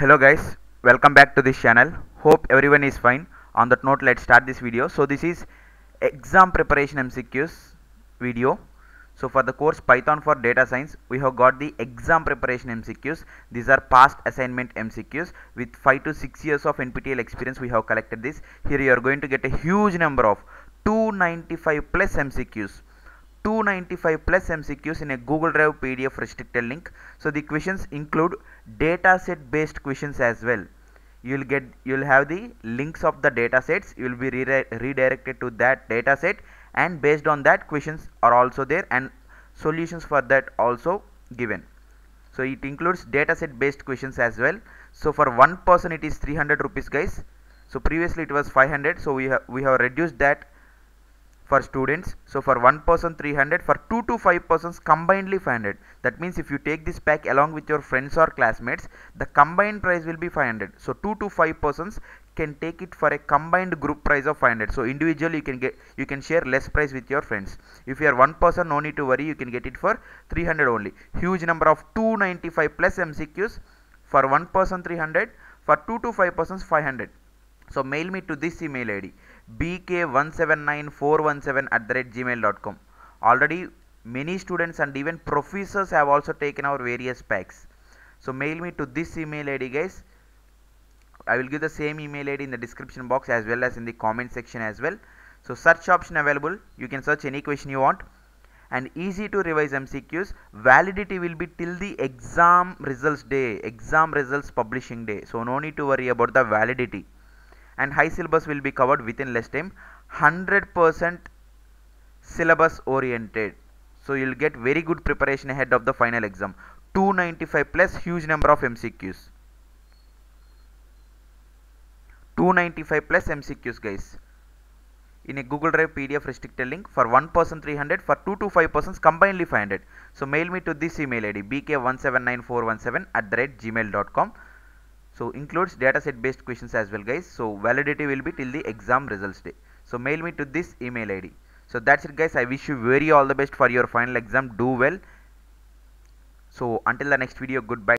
hello guys welcome back to this channel. Hope everyone is fine. On that note let's start this video. So this is exam preparation mcqs video. So for the course python for data science we have got the exam preparation mcqs these are past assignment mcqs with 5 to 6 years of nptel experience we have collected this. Here you are going to get a huge number of 295 plus mcqs 295 plus MCQs in a Google Drive PDF restricted link. So the questions include dataset based questions as well. You will get you will have the links of the datasets. You will be re redirected to that dataset and based on that questions are also there and solutions for that also given. So it includes dataset based questions as well. So for one person it is 300 rupees guys. So previously it was 500. So we have we have reduced that for students. So for one person 300 for two to five persons combinedly 500 that means if you take this pack along with your friends or classmates the combined price will be 500 so two to five persons can take it for a combined group price of 500 so individually you can get you can share less price with your friends. If you are one person no need to worry you can get it for 300 only. Huge number of 295 plus mcqs for one person 300 for two to five persons 500 so mail me to this email id bk179417 at the rate gmail.com already many students and even professors have also taken our various packs. So mail me to this email id guys. I will give the same email id in the description box as well as in the comment section as well. So search option available. You can search any question you want. And easy to revise mcqs validity will be till the exam results day exam results publishing day. So no need to worry about the validity and high syllabus will be covered within less time. 100% syllabus oriented. So you'll get very good preparation ahead of the final exam. 295 plus huge number of mcqs 295 plus mcqs guys. In a google drive pdf restricted link for one person 300 for two to five persons combinedly 500 so mail me to this email id bk179417 at the rate gmail.com so includes dataset based questions as well guys. So validity will be till the exam results day. So mail me to this email id so that's it guys. I wish you very all the best for your final exam. Do well. So until the next video goodbye